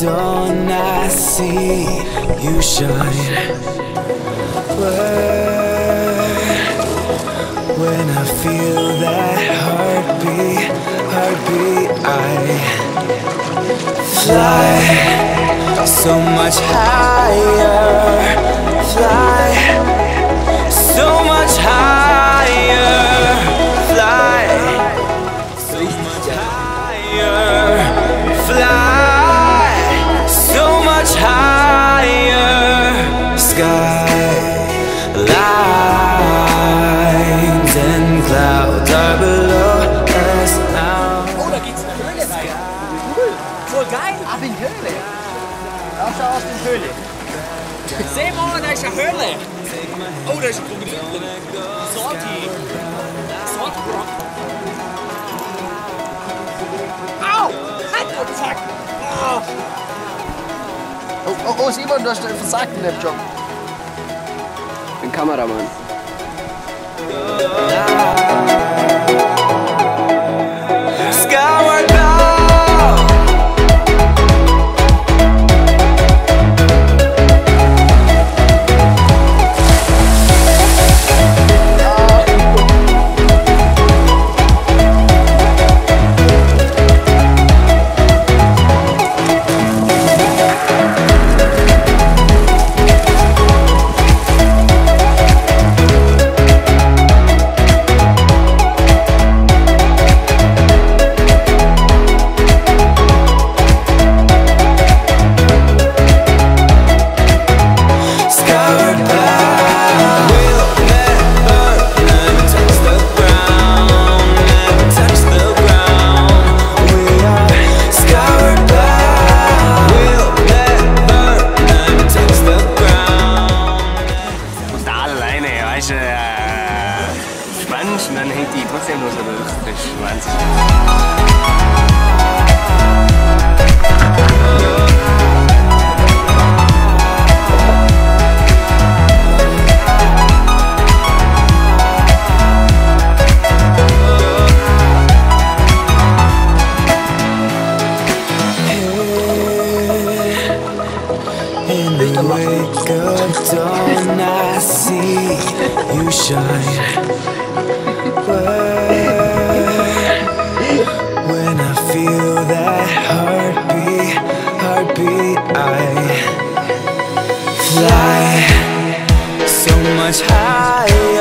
dawn I see you shine. When I feel that heartbeat, heartbeat I fly so much higher Seh mal, da ist eine Höhle. Oh, da ist ein Krokodil drin. Salty. Salty Rock. Au! Halt zack. Oh. Oh, oh, oh Simon, du hast versagt in dem Job bin Kameramann. Ja. Und dann hängt die trotzdem nur so. Das ist Wahnsinn. Wake of dawn I see you shine When I feel that heartbeat, heartbeat I fly so much higher